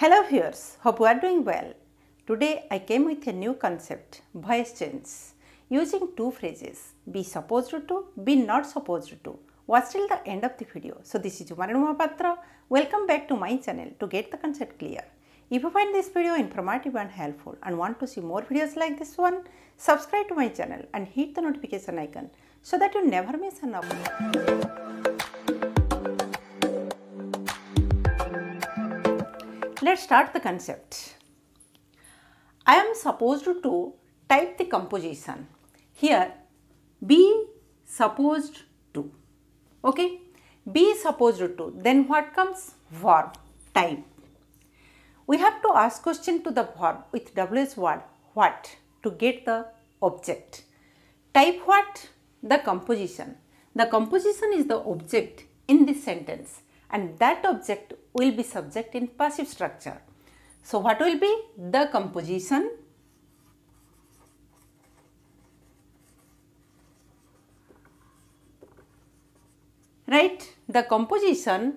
Hello viewers, hope you are doing well. Today I came with a new concept, voice change, using two phrases, be supposed to, be not supposed to. Watch till the end of the video. So this is Umaranu Patra. Welcome back to my channel to get the concept clear. If you find this video informative and helpful and want to see more videos like this one, subscribe to my channel and hit the notification icon so that you never miss an upload. Let's start the concept. I am supposed to type the composition. Here, be supposed to. Okay? Be supposed to. Then what comes? Verb. Type. We have to ask question to the verb with WS word what to get the object. Type what? The composition. The composition is the object in this sentence and that object will be subject in passive structure. So what will be the composition? Right? The composition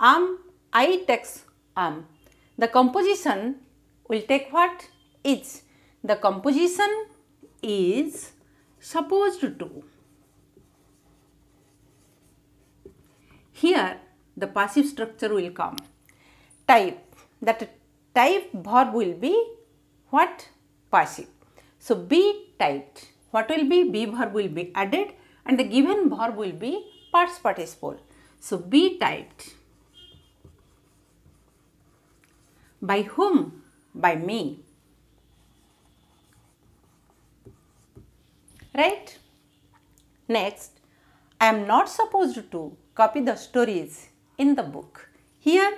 am I takes am. The composition will take what? Is. The composition is supposed to. Here the passive structure will come. Type. That type verb will be what? Passive. So be typed. What will be? Be verb will be added and the given verb will be past participle. So be typed. By whom? By me. Right? Next, I am not supposed to copy the stories in the book. Here,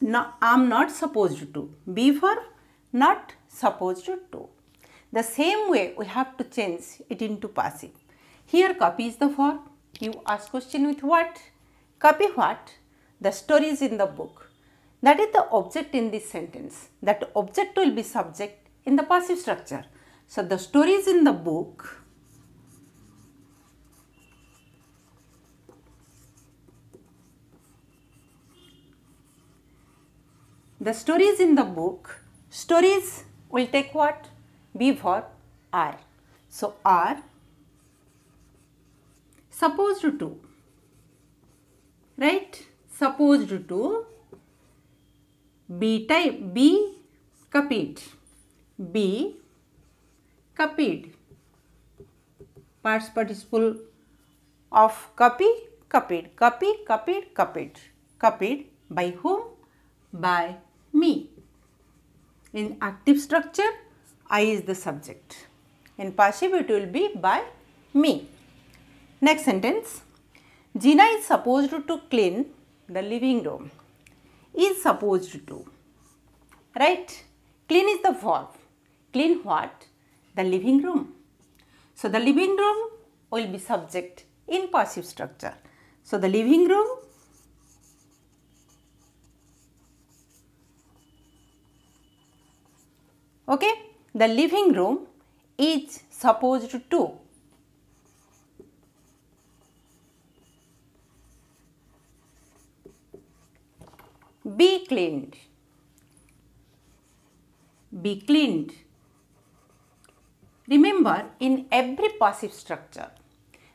no, I am not supposed to. Be verb, not supposed to. The same way we have to change it into passive. Here copy is the verb. You ask question with what? Copy what? The stories in the book. That is the object in this sentence. That object will be subject in the passive structure. So the stories in the book The stories in the book, stories will take what? Be for R. So R supposed to, right? Supposed to be type, be copied, be copied. Past participle of copy, copied, copy, copied, copied, copied by whom? By me. In active structure, I is the subject. In passive, it will be by me. Next sentence. Gina is supposed to clean the living room. Is supposed to. Right? Clean is the verb. Clean what? The living room. So, the living room will be subject in passive structure. So, the living room okay? The living room is supposed to be cleaned. Be cleaned. Remember in every passive structure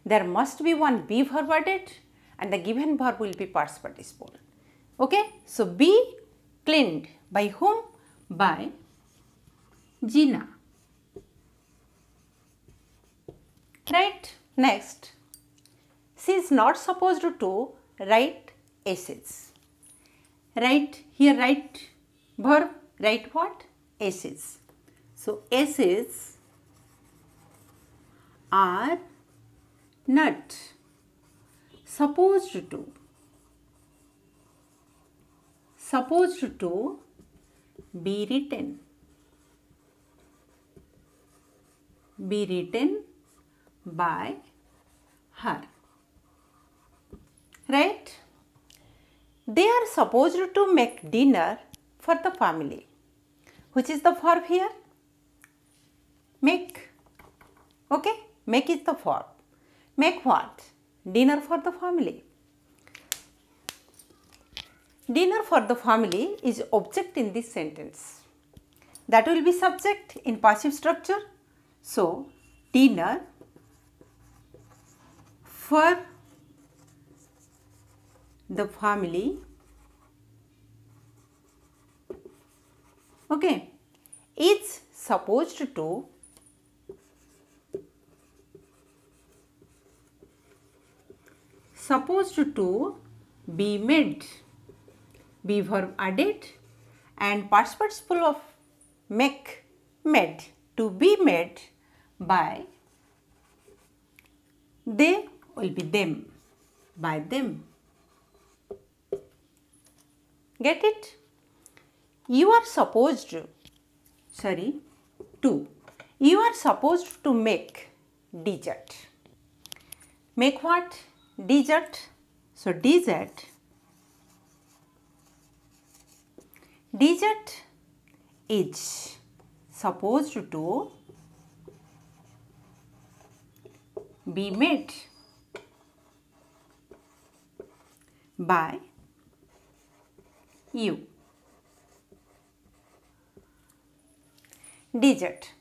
there must be one be verb added and the given verb will be past participle. Okay? So be cleaned. By whom? By Gina. Right? Next, she is not supposed to write essays. Write, here write verb, write what? Essays. So, essays are not supposed to supposed to be written be written by her. Right? They are supposed to make dinner for the family. Which is the verb here? Make. Okay? Make is the verb. Make what? Dinner for the family. dinner for the family is object in this sentence. That will be subject in passive structure. So, dinner for the family. Okay. Is supposed to supposed to be made be verb added and past participle of make made to be made by they will be them by them. Get it? You are supposed to sorry to you are supposed to make dessert make what? Dessert so dessert dessert is supposed to be made by you. Dessert.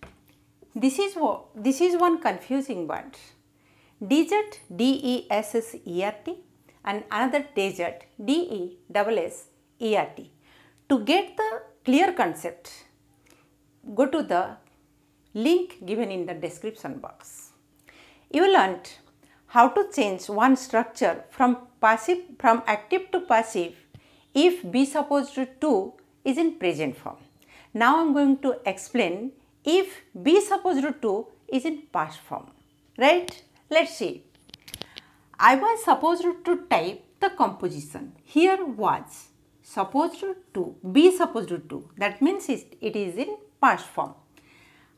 This is what this is one confusing word. Dessert D E S S E R T and another desert D E S S E R T. To get the clear concept, go to the link given in the description box. You learnt how to change one structure from passive from active to passive if be supposed to is in present form. Now I am going to explain if be supposed to is in past form. Right? Let's see. I was supposed to type the composition. Here was supposed to be supposed to that means it is in past form.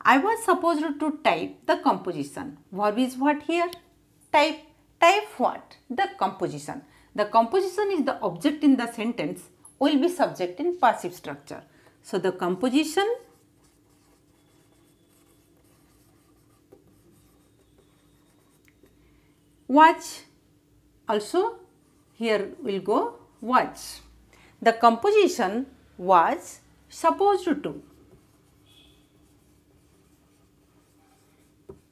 I was supposed to type the composition. Verb is what here? Type. Type what? The composition. The composition is the object in the sentence will be subject in passive structure. So, the composition watch also here will go watch. The composition was supposed to.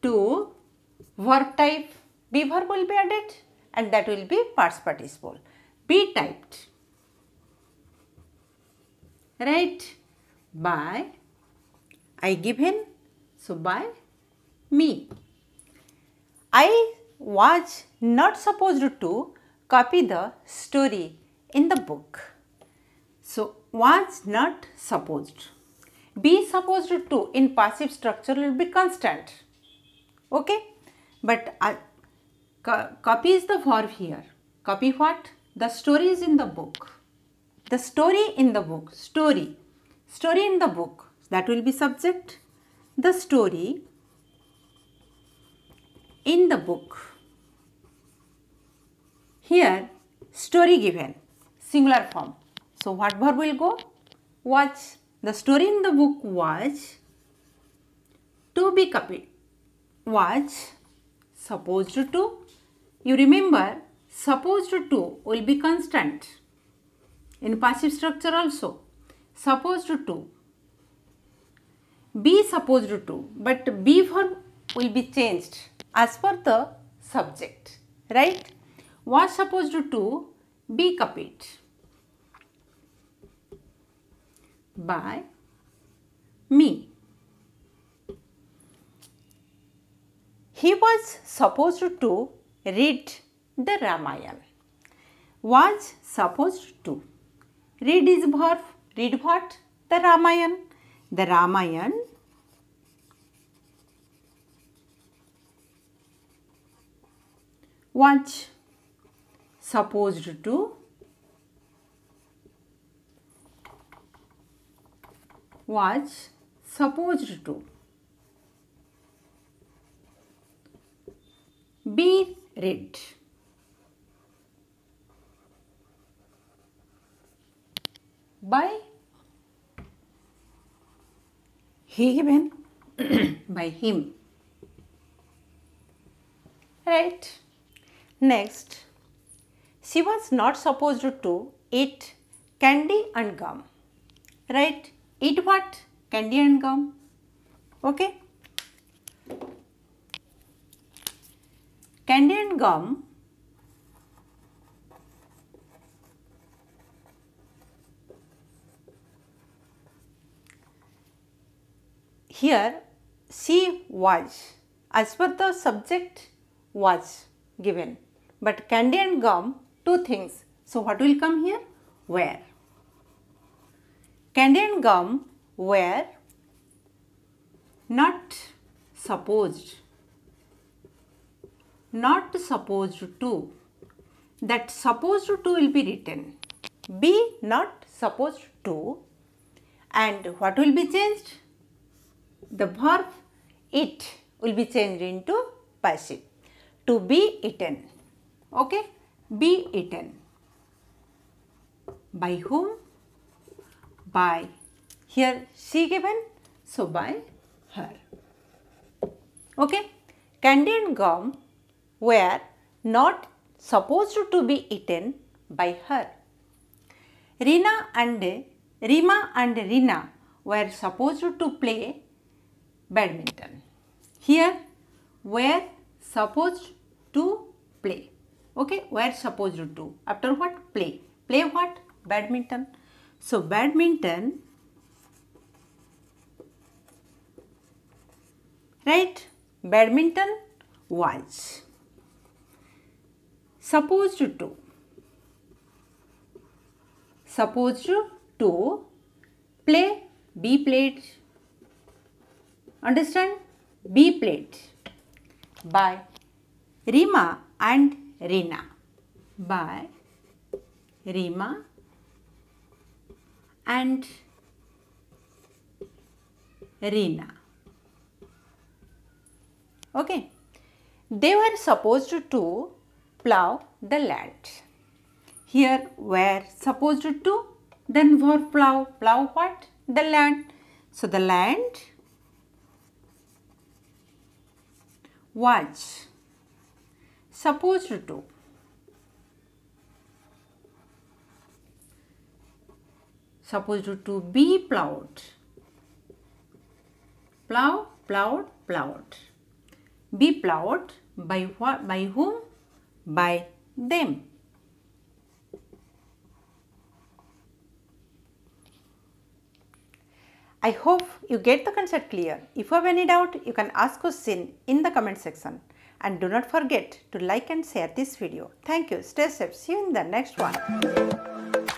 To verb type, be verb will be added and that will be past participle. Be typed. Right? By I given, so by me. I was not supposed to copy the story in the book. So, was not supposed. Be supposed to in passive structure will be constant. Okay? But uh, co copy is the verb here. Copy what? The story is in the book. The story in the book. Story. Story in the book. That will be subject. The story in the book. Here, story given singular form. So, what verb will go? Was. The story in the book was to be copied. Was supposed to. You remember, supposed to will be constant. In passive structure also. Supposed to. Be supposed to. But be verb will be changed as per the subject. Right? Was supposed to be copied. by me. He was supposed to read the Ramayana. Was supposed to. Read is verb. Read what? The Ramayana. The Ramayana was supposed to was supposed to be read. by he given by him right next she was not supposed to eat candy and gum. Right? Eat what? Candy and gum. Okay? Candy and gum. Here she was. As per the subject was given. But candy and gum two things. So what will come here? Where candy and gum were not supposed not supposed to. That supposed to will be written. Be not supposed to. And what will be changed? The verb it will be changed into passive. To be eaten. Okay? Be eaten. By whom? By here she given. So by her. Okay? Candy and gum were not supposed to be eaten by her Rina and Rima and Rina were supposed to play badminton. Here were supposed to play. Okay, were supposed to. After what? Play. Play what? Badminton. So, badminton, right? Badminton was supposed to. Supposed to play, be played Understand? Be played by Rima and Rina. By Rima and Rina. Okay. They were supposed to plow the land. Here were supposed to then verb plow. Plow what? The land. So the land was supposed to supposed to be plowed plow plowed plowed be plowed by what by whom by them I hope you get the concept clear. If you have any doubt, you can ask question in the comment section. And do not forget to like and share this video. Thank you. Stay safe. See you in the next one.